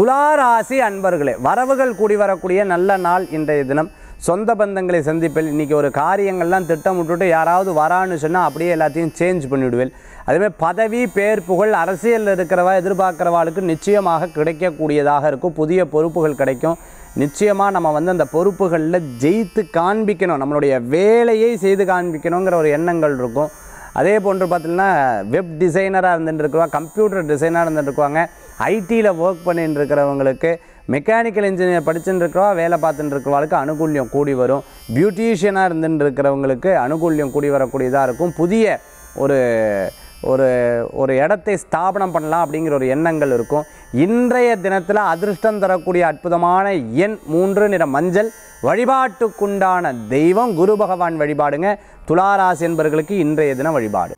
துளாராசி அன்பர்களே வரவுகள் கூடி வரக்கூடிய நல்ல நாள் இன்றைய தினம். சொந்த பந்தங்களை சந்திப்பில் இன்றைக்கி ஒரு காரியங்கள்லாம் திட்டம் விட்டுட்டு யாராவது வரான்னு சொன்னால் அப்படியே எல்லாத்தையும் சேஞ்ச் பண்ணிவிடுவேன் அதுமாதிரி பதவி பேர் புகழ் அரசியலில் இருக்கிறவா எதிர்பார்க்குறவாளுக்கு நிச்சயமாக கிடைக்கக்கூடியதாக இருக்கும். புதிய பொறுப்புகள் கிடைக்கும். நிச்சயமாக நம்ம வந்து அந்த பொறுப்புகளில் ஜெயித்து காண்பிக்கணும். நம்மளுடைய வேலையை செய்து காண்பிக்கணுங்கிற ஒரு எண்ணங்கள் இருக்கும். அதே போன்று பார்த்தீங்கன்னா வெப் டிசைனராக இருந்துட்டுருக்குவாங்க கம்ப்யூட்டர் டிசைனராக இருந்துட்டுருக்குவாங்க ஐடியில் ஒர்க் பண்ணிட்டு இருக்கிறவங்களுக்கு மெக்கானிக்கல் இன்ஜினியர் படிச்சுட்டு இருக்கிறவா வேலை பார்த்துட்டு இருக்கிறவங்களுக்கு அனுகூல்யம் கூடி வரும். பியூட்டிஷியனாக இருந்துட்டு இருக்கிறவங்களுக்கு அனுகூல்யம் கூடி வரக்கூடியதாக இருக்கும். புதிய ஒரு ஒரு ஒரு இடத்தை ஸ்தாபனம் பண்ணலாம் அப்படிங்கிற ஒரு எண்ணங்கள் இருக்கும். இன்றைய தினத்தில் அதிர்ஷ்டம் தரக்கூடிய அற்புதமான எண் மூன்று நிற மஞ்சள். வழிபாட்டுக்குண்டான தெய்வம் குரு பகவான் வழிபாடுங்க. துளாராசி என்பவர்களுக்கு இன்றைய தின வழிபாடு.